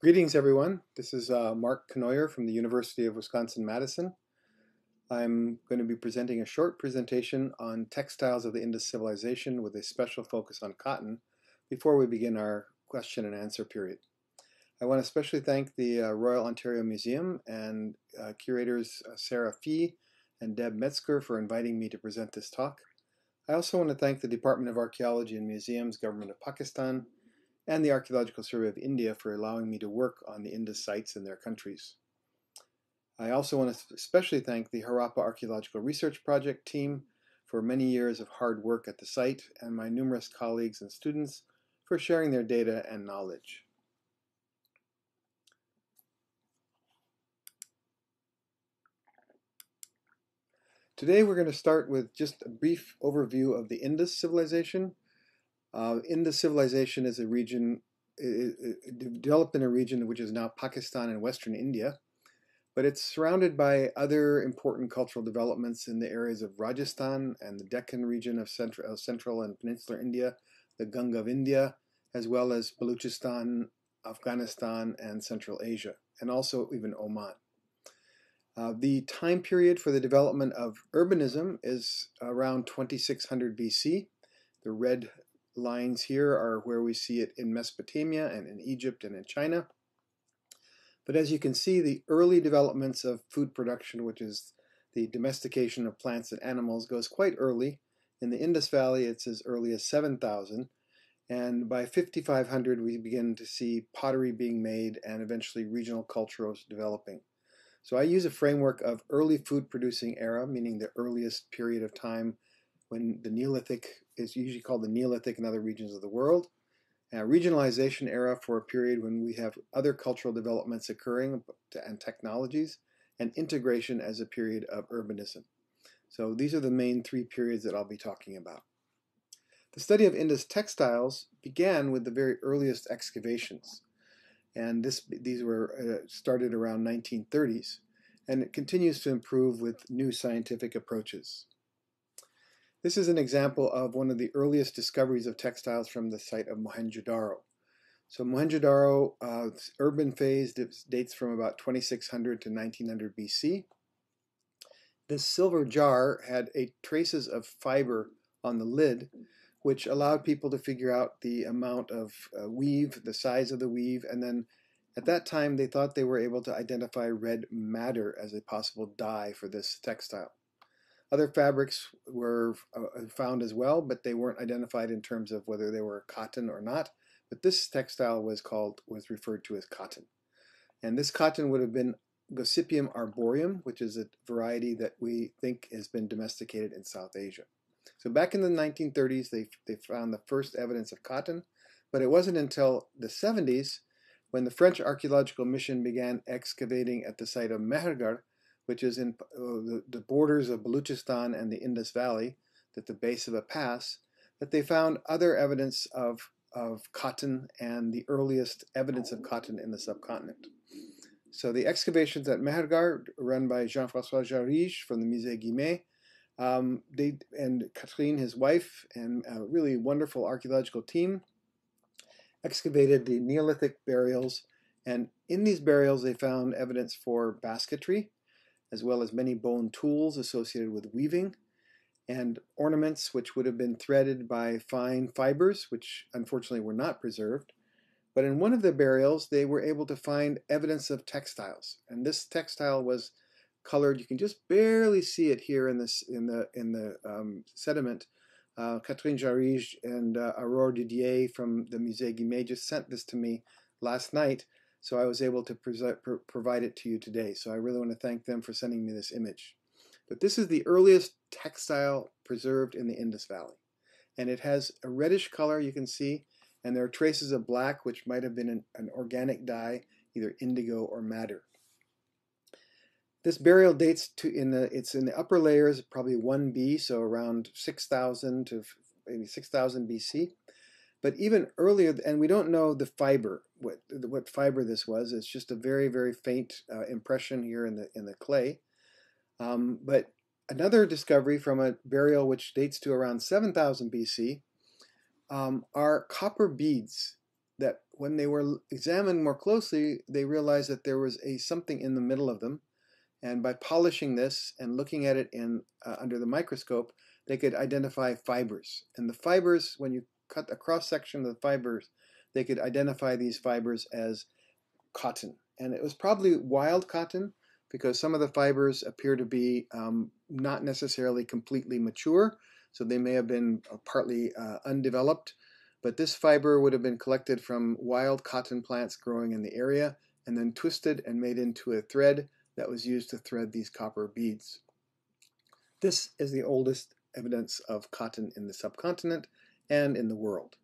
Greetings, everyone. This is uh, Mark Kenoyer from the University of Wisconsin-Madison. I'm going to be presenting a short presentation on textiles of the Indus civilization with a special focus on cotton before we begin our question and answer period. I want to especially thank the uh, Royal Ontario Museum and uh, curators uh, Sarah Fee and Deb Metzger for inviting me to present this talk. I also want to thank the Department of Archaeology and Museums, Government of Pakistan, and the Archaeological Survey of India for allowing me to work on the Indus sites in their countries. I also want to especially thank the Harappa Archaeological Research Project team for many years of hard work at the site and my numerous colleagues and students for sharing their data and knowledge. Today we're going to start with just a brief overview of the Indus civilization uh, the civilization is a region it, it developed in a region which is now Pakistan and Western India, but it's surrounded by other important cultural developments in the areas of Rajasthan and the Deccan region of central, central and peninsular India, the Ganga of India, as well as Baluchistan, Afghanistan, and Central Asia, and also even Oman. Uh, the time period for the development of urbanism is around 2600 BC. The red lines here are where we see it in Mesopotamia and in Egypt and in China. But as you can see, the early developments of food production, which is the domestication of plants and animals, goes quite early. In the Indus Valley, it's as early as 7,000. And by 5500, we begin to see pottery being made and eventually regional cultures developing. So I use a framework of early food producing era, meaning the earliest period of time when the Neolithic is usually called the Neolithic in other regions of the world. A regionalization era for a period when we have other cultural developments occurring and technologies, and integration as a period of urbanism. So these are the main three periods that I'll be talking about. The study of Indus textiles began with the very earliest excavations, and this, these were uh, started around 1930s, and it continues to improve with new scientific approaches. This is an example of one of the earliest discoveries of textiles from the site of Mohenjo-Daro. So Mohenjo-Daro uh, urban phase dates from about 2600 to 1900 BC. This silver jar had traces of fiber on the lid, which allowed people to figure out the amount of uh, weave, the size of the weave, and then at that time they thought they were able to identify red matter as a possible dye for this textile. Other fabrics were uh, found as well, but they weren't identified in terms of whether they were cotton or not. But this textile was called was referred to as cotton, and this cotton would have been Gossypium arboreum, which is a variety that we think has been domesticated in South Asia. So back in the 1930s, they they found the first evidence of cotton, but it wasn't until the 70s when the French archaeological mission began excavating at the site of Mehrgarh which is in uh, the, the borders of Baluchistan and the Indus Valley, at the base of a pass, that they found other evidence of, of cotton and the earliest evidence of cotton in the subcontinent. So the excavations at Mehrgarh, run by Jean-François Jarrige from the Musée Guimet, um, they, and Catherine, his wife, and a really wonderful archaeological team, excavated the Neolithic burials, and in these burials they found evidence for basketry, as well as many bone tools associated with weaving, and ornaments which would have been threaded by fine fibers, which unfortunately were not preserved. But in one of the burials, they were able to find evidence of textiles, and this textile was colored. You can just barely see it here in this in the in the um, sediment. Uh, Catherine Jarrige and uh, Aurore Didier from the Musée Guimet just sent this to me last night, so I was able to provide it to you today. So I really want to thank them for sending me this image. But this is the earliest textile preserved in the Indus Valley. And it has a reddish color, you can see, and there are traces of black, which might have been an, an organic dye, either indigo or madder. This burial dates to in the it's in the upper layers, probably 1B, so around 6,000 to maybe 6,000 BC. But even earlier, and we don't know the fiber, what what fiber this was. It's just a very very faint uh, impression here in the in the clay. Um, but another discovery from a burial which dates to around 7000 BC um, are copper beads. that when they were examined more closely, they realized that there was a something in the middle of them. And by polishing this and looking at it in uh, under the microscope, they could identify fibers. And the fibers, when you cut a cross section of the fibers, they could identify these fibers as cotton. And it was probably wild cotton because some of the fibers appear to be um, not necessarily completely mature, so they may have been uh, partly uh, undeveloped. But this fiber would have been collected from wild cotton plants growing in the area and then twisted and made into a thread that was used to thread these copper beads. This is the oldest evidence of cotton in the subcontinent and in the world.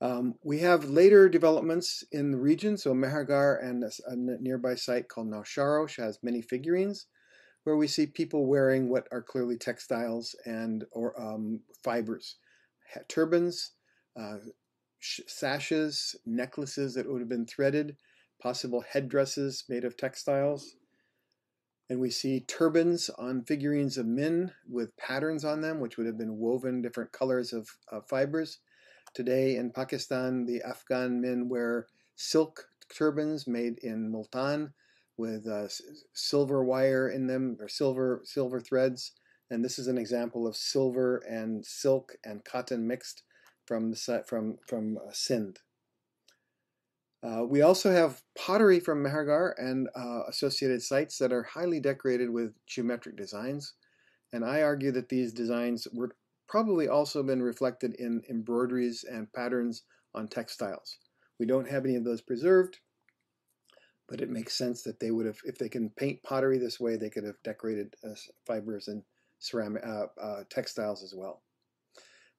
Um, we have later developments in the region, so Mehrgarh and a, a nearby site called Nausharo has many figurines where we see people wearing what are clearly textiles and or um, fibers, turbans, uh, sashes, necklaces that would have been threaded, possible headdresses made of textiles. And we see turbans on figurines of men with patterns on them, which would have been woven different colors of, fibers. Today in Pakistan, the Afghan men wear silk turbans made in Multan with uh, silver wire in them or silver silver threads. And this is an example of silver and silk and cotton mixed from the from from uh, Sindh. Uh, we also have pottery from Mehrgarh and uh, associated sites that are highly decorated with geometric designs. And I argue that these designs were probably also been reflected in embroideries and patterns on textiles. We don't have any of those preserved, but it makes sense that they would have, if they can paint pottery this way, they could have decorated uh, fibers and ceramic uh, uh, textiles as well.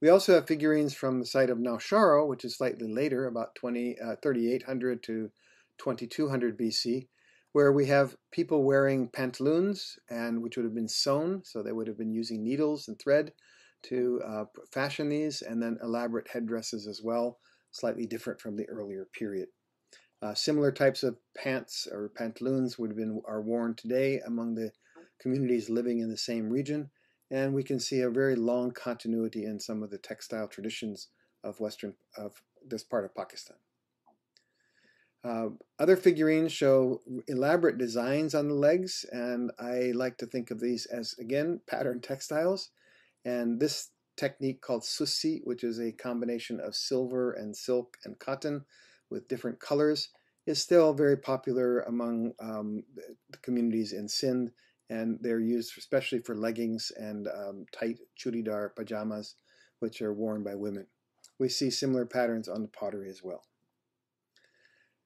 We also have figurines from the site of Nausharo, which is slightly later, about 20, uh, 3800 to 2200 BC, where we have people wearing pantaloons, and which would have been sewn, so they would have been using needles and thread to uh, fashion these, and then elaborate headdresses as well, slightly different from the earlier period. Uh, similar types of pants or pantaloons would have been are worn today among the communities living in the same region, and we can see a very long continuity in some of the textile traditions of western of this part of Pakistan. Uh, other figurines show elaborate designs on the legs, and I like to think of these as, again, pattern textiles. And this technique called susi, which is a combination of silver and silk and cotton with different colors, is still very popular among um, the communities in Sindh, and they're used especially for leggings and um, tight churidar pajamas, which are worn by women. We see similar patterns on the pottery as well.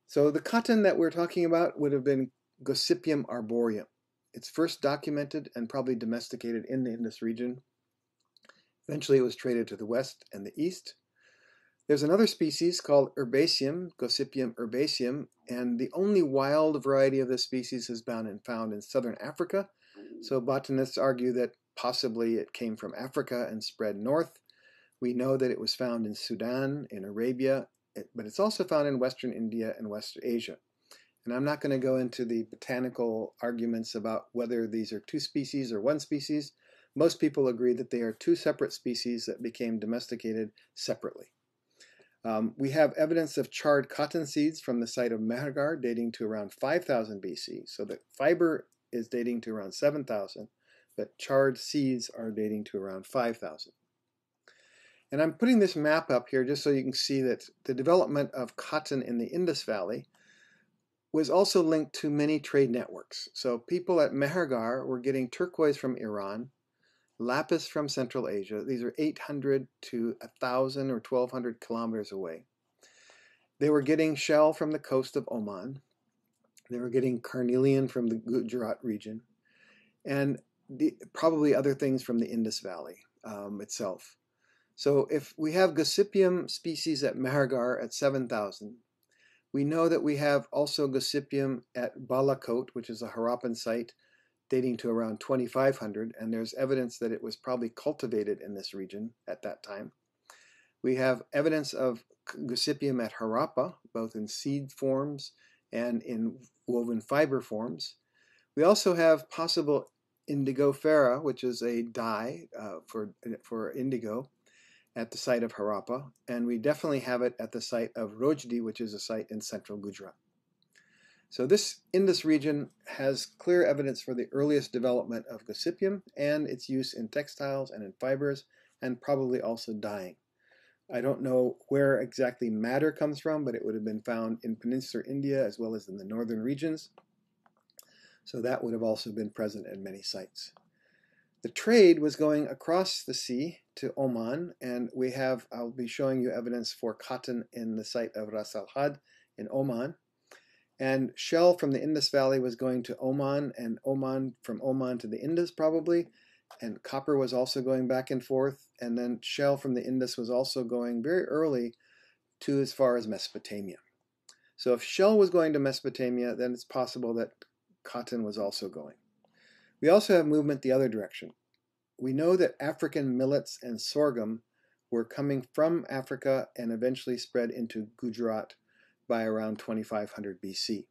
So the cotton that we're talking about would have been Gossypium arboreum. It's first documented and probably domesticated in the Indus region Eventually it was traded to the west and the east. There's another species called Herbaceum, Gossypium herbaceum, and the only wild variety of this species is found in, found in southern Africa. So botanists argue that possibly it came from Africa and spread north. We know that it was found in Sudan, in Arabia, eh, but it's also found in western India and west Asia. And I'm not going to go into the botanical arguments about whether these are two species or one species. Most people agree that they are two separate species that became domesticated separately. Um, we have evidence of charred cotton seeds from the site of Mehrgarh dating to around 5000 BC. So the fiber is dating to around 7000, but charred seeds are dating to around 5000. And I'm putting this map up here just so you can see that the development of cotton in the Indus Valley was also linked to many trade networks. So people at Mehrgarh were getting turquoise from Iran, lapis from Central Asia. These are 800 to 1,000 or 1,200 kilometers away. They were getting shell from the coast of Oman. They were getting carnelian from the Gujarat region, and the, probably other things from the Indus Valley um, itself. So if we have Gossypium species at Mehrgarh at 7,000, we know that we have also Gossypium at Balakot, which is a Harappan site dating to around 2500, and there's evidence that it was probably cultivated in this region at that time. We have evidence of Gossypium at Harappa, both in seed forms and in woven fiber forms. We also have possible indigofera, which is a dye uh, for, for indigo, at the site of Harappa, and we definitely have it at the site of Rojdi, which is a site in central Gujarat. So this Indus region has clear evidence for the earliest development of gossypium and its use in textiles and in fibers, and probably also dyeing. I don't know where exactly madder comes from, but it would have been found in peninsular India as well as in the northern regions. So that would have also been present at many sites. The trade was going across the sea to Oman, and we have, I'll be showing you evidence for cotton in the site of Ras Al Had in Oman. And shell from the Indus Valley was going to Oman, and Oman from Oman to the Indus probably. And copper was also going back and forth. And then shell from the Indus was also going very early to as far as Mesopotamia. So if shell was going to Mesopotamia, then it's possible that cotton was also going. We also have movement the other direction. We know that African millets and sorghum were coming from Africa and eventually spread into Gujarat by around 2500 BC.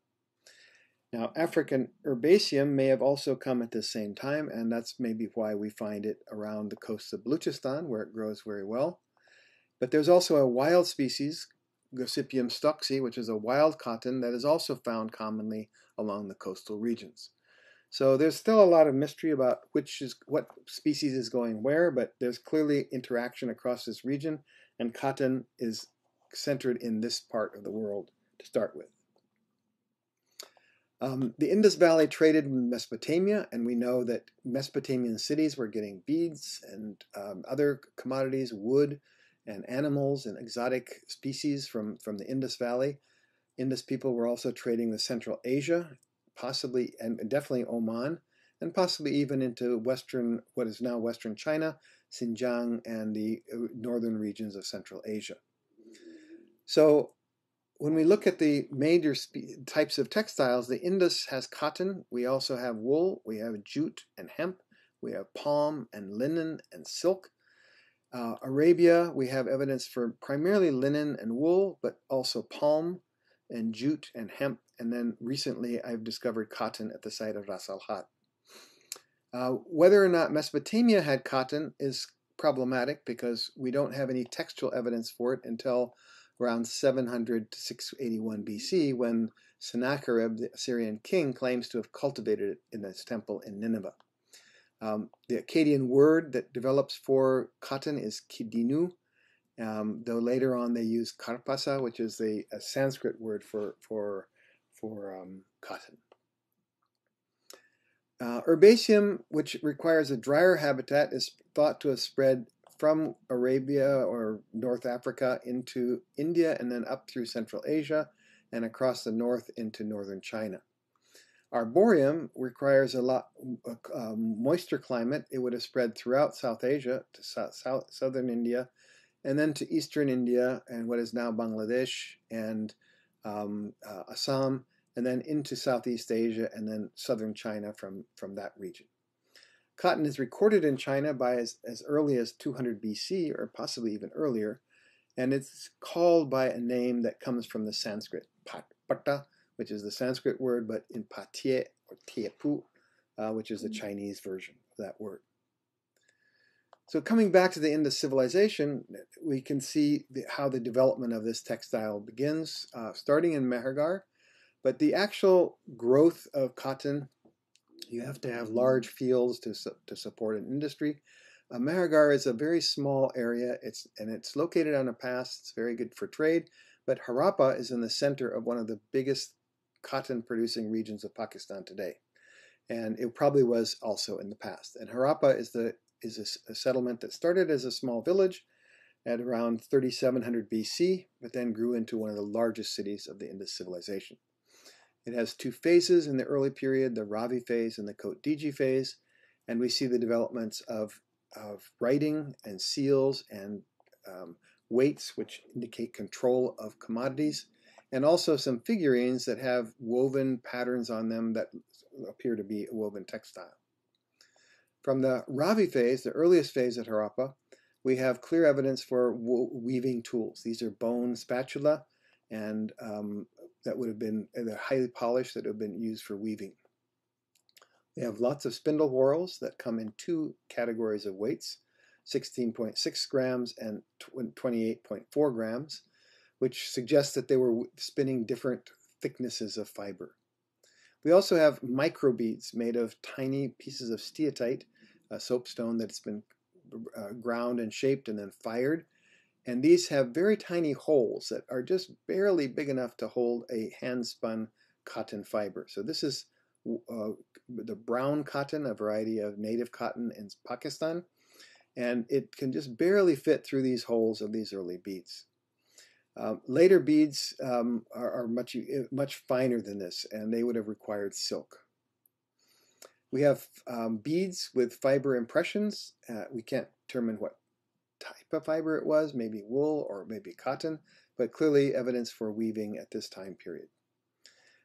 Now, African herbaceum may have also come at the same time, and that's maybe why we find it around the coast of Baluchistan, where it grows very well. But there's also a wild species, Gossypium stocksii, which is a wild cotton that is also found commonly along the coastal regions. So there's still a lot of mystery about which is what species is going where, but there's clearly interaction across this region, and cotton is centered in this part of the world to start with. Um, the Indus Valley traded with Mesopotamia, and we know that Mesopotamian cities were getting beads and um, other commodities, wood and animals and exotic species from, from the Indus Valley. Indus people were also trading with Central Asia, possibly and definitely Oman, and possibly even into western, what is now Western China, Xinjiang, and the uh, northern regions of Central Asia. So when we look at the major types of textiles, the Indus has cotton. We also have wool. We have jute and hemp. We have palm and linen and silk. Uh, Arabia, we have evidence for primarily linen and wool, but also palm and jute and hemp. And then recently, I've discovered cotton at the site of Ras Al Had. Uh, whether or not Mesopotamia had cotton is problematic because we don't have any textual evidence for it until around 700 to 681 BC when Sennacherib, the Assyrian king, claims to have cultivated it in his temple in Nineveh. Um, the Akkadian word that develops for cotton is kidinu, um, though later on they use karpasa, which is a, a Sanskrit word for, for, for um, cotton. Uh, herbaceum, which requires a drier habitat, is thought to have spread from Arabia or North Africa into India and then up through Central Asia and across the north into northern China. Arboreum requires a lot uh, moisture climate. It would have spread throughout South Asia to south, south, southern India and then to eastern India and what is now Bangladesh and um, uh, Assam and then into Southeast Asia and then southern China from, from that region. Cotton is recorded in China by as, as early as 200 BC or possibly even earlier, and it's called by a name that comes from the Sanskrit pata, which is the Sanskrit word, but in patie or tiepu, uh, which is the mm. Chinese version of that word. So coming back to the Indus civilization, we can see the, how the development of this textile begins, uh, starting in Mehrgarh, but the actual growth of cotton you have to have large fields to, su to support an industry. Uh, is a very small area, it's, and it's located on a pass. It's very good for trade, but Harappa is in the center of one of the biggest cotton producing regions of Pakistan today. And it probably was also in the past. And Harappa is, the, is a, a settlement that started as a small village at around 3700 BC, but then grew into one of the largest cities of the Indus civilization. It has two phases in the early period, the Ravi phase and the Kotdiji phase, and we see the developments of, of writing and seals and um, weights, which indicate control of commodities, and also some figurines that have woven patterns on them that appear to be a woven textile. From the Ravi phase, the earliest phase at Harappa, we have clear evidence for weaving tools. These are bone spatula and um, that would have been they're highly polished that have been used for weaving. They have lots of spindle whorls that come in two categories of weights. 16.6 grams and 28.4 grams, which suggests that they were spinning different thicknesses of fiber. We also have microbeads made of tiny pieces of steatite, a soapstone that's been uh, ground and shaped and then fired. And these have very tiny holes that are just barely big enough to hold a hand-spun cotton fiber. So this is uh, the brown cotton, a variety of native cotton in Pakistan, and it can just barely fit through these holes of these early beads. Um, later beads um, are, are, much much finer than this, and they would have required silk. We have um, beads with fiber impressions. Uh, we can't determine what type of fiber it was, maybe wool or maybe cotton, but clearly evidence for weaving at this time period.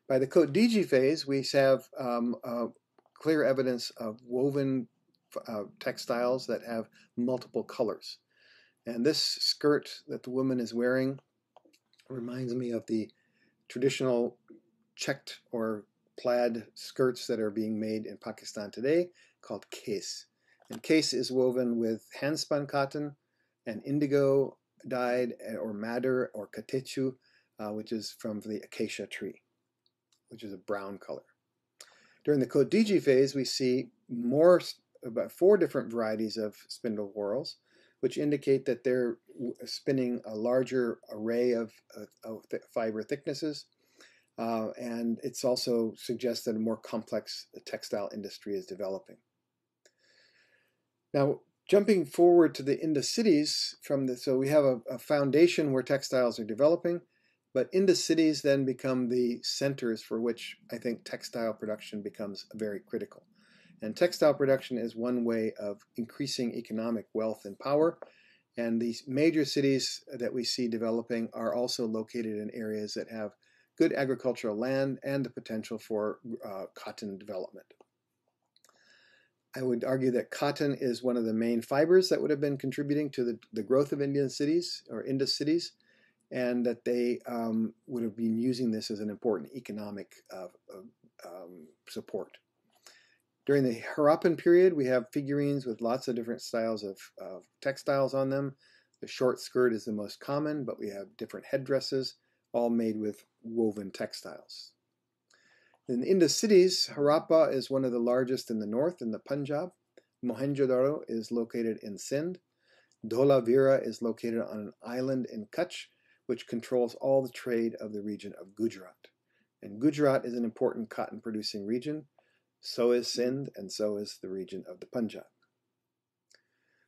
By the Kot Diji phase, we have um, uh, clear evidence of woven uh, textiles that have multiple colors. And this skirt that the woman is wearing reminds me of the traditional checked or plaid skirts that are being made in Pakistan today called khes. And khes is woven with hand-spun cotton and indigo dyed eh, or madder or catechu, uh, which is from the acacia tree which is a brown color. During the Kot Diji phase, we see more, about four different varieties of spindle whorls, which indicate that they're spinning a larger array of, of, of th fiber thicknesses. Uh, and it's also suggests that a more complex textile industry is developing. Now, jumping forward to the Indus cities, from the, so we have a, a foundation where textiles are developing, but Indus cities then become the centers for which I think textile production becomes very critical. And textile production is one way of increasing economic wealth and power. And these major cities that we see developing are also located in areas that have good agricultural land and the potential for uh, cotton development. I would argue that cotton is one of the main fibers that would have been contributing to the, the growth of Indian cities or Indus cities and that they um, would have been using this as an important economic uh, um, support. During the Harappan period, we have figurines with lots of different styles of, of textiles on them. The short skirt is the most common, but we have different headdresses, all made with woven textiles. In the Indus cities, Harappa is one of the largest in the north in the Punjab. Mohenjo-daro is located in Sindh. Dholavira is located on an island in Kutch, which controls all the trade of the region of Gujarat. And Gujarat is an important cotton producing region. So is Sindh, and so is the region of the Punjab.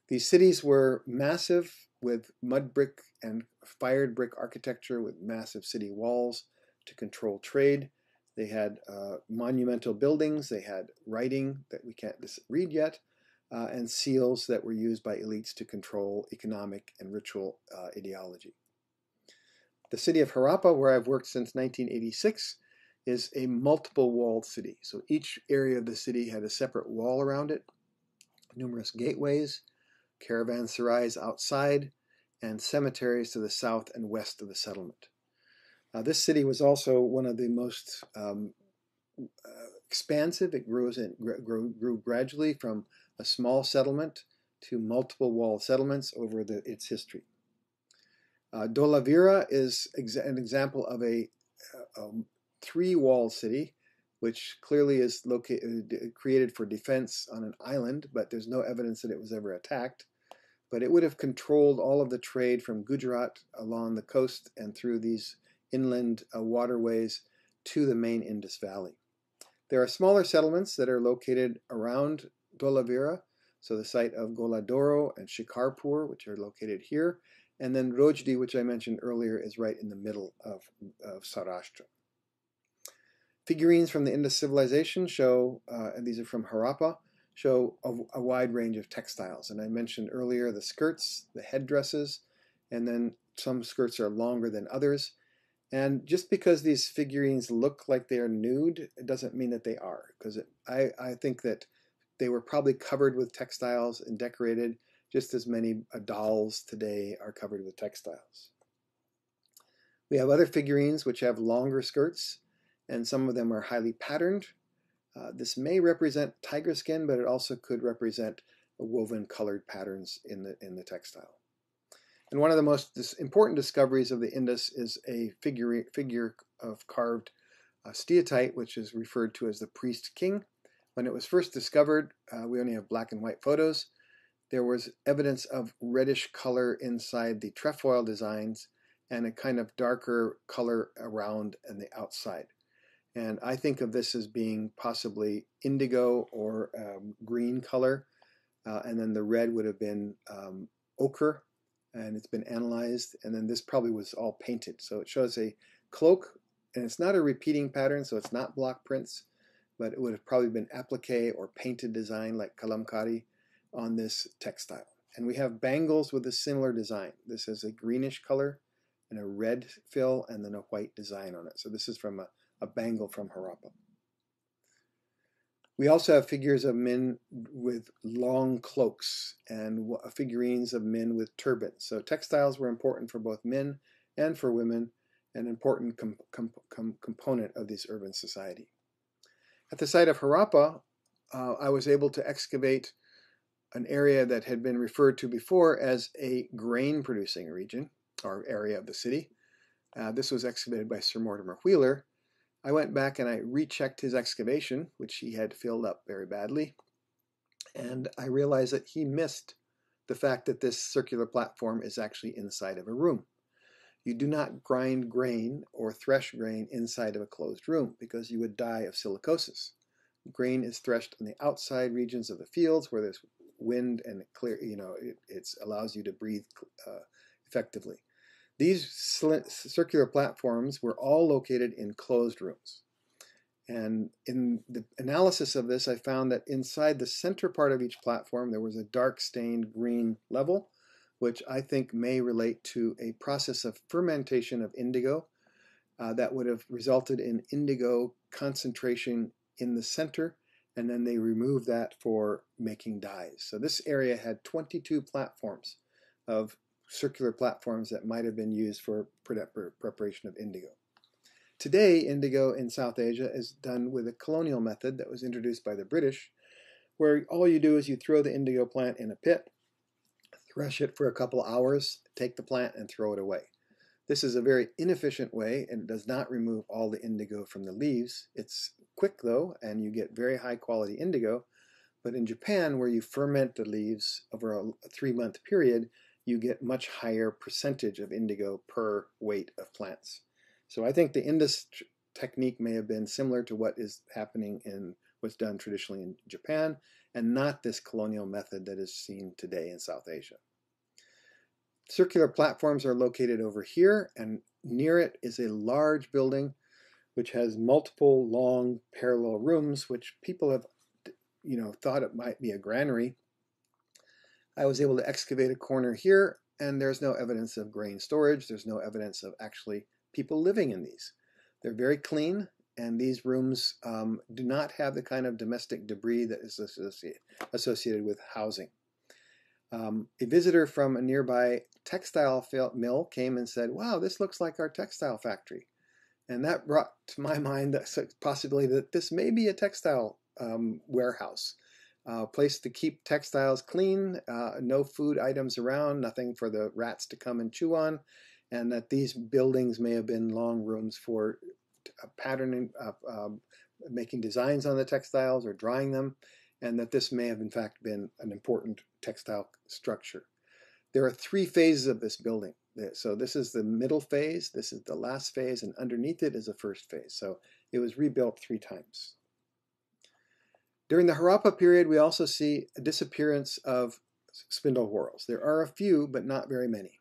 These cities were massive with mud brick and fired brick architecture with massive city walls to control trade. They had uh, monumental buildings, they had writing that we can't read yet, uh, and seals that were used by elites to control economic and ritual uh, ideology. The city of Harappa, where I've worked since 1986, is a multiple walled city. So each area of the city had a separate wall around it, numerous gateways, caravanserais outside, and cemeteries to the south and west of the settlement. Now, this city was also one of the most um, uh, expansive. It in, grew, grew gradually from a small settlement to multiple walled settlements over the, its history. Uh, Dholavira is an example of a, a um, three-walled city, which clearly is located, uh, created for defense on an island, but there's no evidence that it was ever attacked. But it would have controlled all of the trade from Gujarat along the coast and through these inland uh, waterways to the main Indus Valley. There are smaller settlements that are located around Dholavira, so the site of Gola Dhoro and Shikarpur, which are located here, and then Rojdi, which I mentioned earlier, is right in the middle of, of Saurashtra. Figurines from the Indus civilization show, uh, and these are from Harappa, show a, a, wide range of textiles. And I mentioned earlier the skirts, the headdresses, and then some skirts are longer than others. And just because these figurines look like they are nude, it doesn't mean that they are. Because I, I think that they were probably covered with textiles and decorated just as many uh, dolls today are covered with textiles. We have other figurines which have longer skirts, and some of them are highly patterned. Uh, this may represent tiger skin, but it also could represent woven colored patterns in the, in the textile. And one of the most important discoveries of the Indus is a figure, figure of carved uh, steatite, which is referred to as the priest king. When it was first discovered, uh, we only have black and white photos. There was evidence of reddish color inside the trefoil designs and a kind of darker color around and the outside. And I think of this as being possibly indigo or um, green color. Uh, and then the red would have been um, ochre and it's been analyzed. And then this probably was all painted. So it shows a cloak and it's not a repeating pattern, so it's not block prints, but it would have probably been applique or painted design like kalamkari on this textile. And we have bangles with a similar design. This is a greenish color and a red fill and then a white design on it. So this is from a, a bangle from Harappa. We also have figures of men with long cloaks and figurines of men with turbans. So textiles were important for both men and for women, an important com com com component of this urban society. At the site of Harappa, uh, I was able to excavate an area that had been referred to before as a grain producing region or area of the city. Uh, this was excavated by Sir Mortimer Wheeler. I went back and I rechecked his excavation, which he had filled up very badly, and I realized that he missed the fact that this circular platform is actually inside of a room. You do not grind grain or thresh grain inside of a closed room because you would die of silicosis. Grain is threshed in the outside regions of the fields where there's wind and clear, you know, it allows you to breathe uh, effectively. These circular platforms were all located in closed rooms. And in the analysis of this, I found that inside the center part of each platform, there was a dark stained green level, which I think may relate to a process of fermentation of indigo uh, that would have resulted in indigo concentration in the center, and then they removed that for making dyes. So this area had 22 platforms of circular platforms that might have been used for preparation of indigo. Today, indigo in South Asia is done with a colonial method that was introduced by the British, where all you do is you throw the indigo plant in a pit, thresh it for a couple hours, take the plant and throw it away. This is a very inefficient way and does not remove all the indigo from the leaves. It's quick though, and you get very high quality indigo. But in Japan, where you ferment the leaves over a three month period, you get much higher percentage of indigo per weight of plants. So I think the Indus technique may have been similar to what is happening in what's done traditionally in Japan and not this colonial method that is seen today in South Asia. Circular platforms are located over here and near it is a large building which has multiple long parallel rooms which people have you know thought it might be a granary I was able to excavate a corner here, and there's no evidence of grain storage. There's no evidence of actually people living in these. They're very clean, and these rooms um, do not have the kind of domestic debris that is associated, with housing. Um, a visitor from a nearby textile mill came and said, wow, this looks like our textile factory. And that brought to my mind the possibility that this may be a textile um, warehouse uh, place to keep textiles clean, uh, no food items around, nothing for the rats to come and chew on, and that these buildings may have been long rooms for uh, patterning, uh, um, making designs on the textiles or drying them, and that this may have in fact been an important textile structure. There are three phases of this building. So this is the middle phase, this is the last phase, and underneath it is the first phase. So it was rebuilt three times. During the Harappa period, we also see a disappearance of spindle whorls. There are a few, but not very many.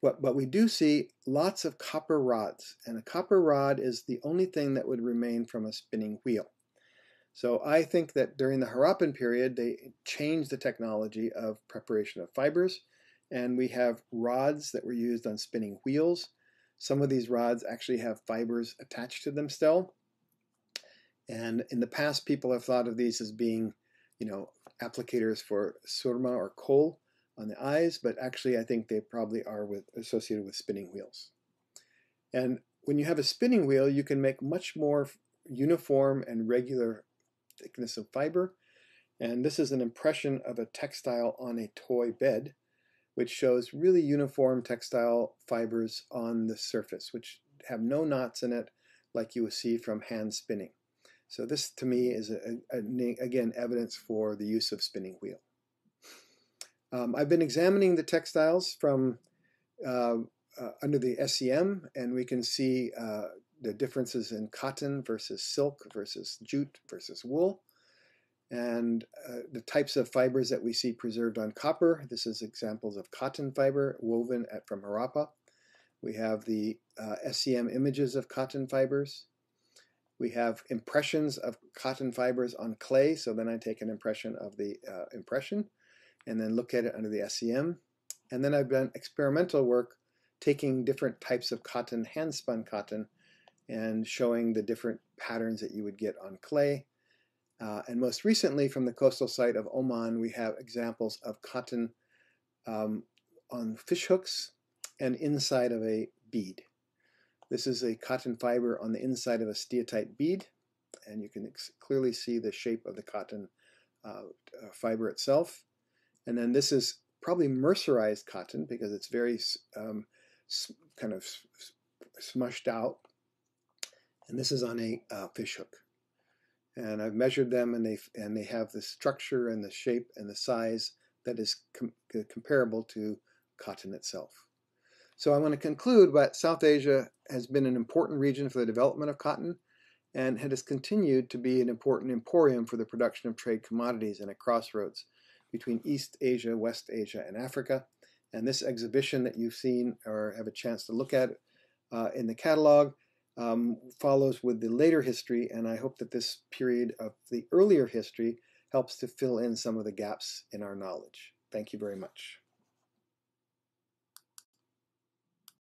But, but we do see lots of copper rods, and a copper rod is the only thing that would remain from a spinning wheel. So I think that during the Harappan period, they changed the technology of preparation of fibers, and we have rods that were used on spinning wheels. Some of these rods actually have fibers attached to them still. And in the past, people have thought of these as being, you know, applicators for surma or kohl on the eyes, but actually I think they probably are with, associated with spinning wheels. And when you have a spinning wheel, you can make much more uniform and regular thickness of fiber. And this is an impression of a textile on a toy bed, which shows really uniform textile fibers on the surface, which have no knots in it like you will see from hand spinning. So this to me is, a, a, again, evidence for the use of spinning wheel. Um, I've been examining the textiles from uh, uh, under the SEM, and we can see uh, the differences in cotton versus silk versus jute versus wool, and uh, the types of fibers that we see preserved on copper. This is examples of cotton fiber woven at, from Harappa. We have the uh, SEM images of cotton fibers. We have impressions of cotton fibers on clay, so then I take an impression of the uh, impression and then look at it under the SEM. And then I've done experimental work taking different types of cotton, hand spun cotton, and showing the different patterns that you would get on clay. Uh, and most recently, from the coastal site of Oman, we have examples of cotton um, on fish hooks and inside of a bead. This is a cotton fiber on the inside of a steatite bead, and you can clearly see the shape of the cotton uh, uh, fiber itself. And then this is probably mercerized cotton because it's very um, kind of smushed out. And this is on a uh, fish hook. And I've measured them, and they and they have the structure and the shape and the size that is com comparable to cotton itself. So I want to conclude that South Asia has been an important region for the development of cotton and has continued to be an important emporium for the production of trade commodities and a crossroads between East Asia, West Asia, and Africa. And this exhibition that you've seen or have a chance to look at uh, in the catalog um, follows with the later history, and I hope that this period of the earlier history helps to fill in some of the gaps in our knowledge. Thank you very much.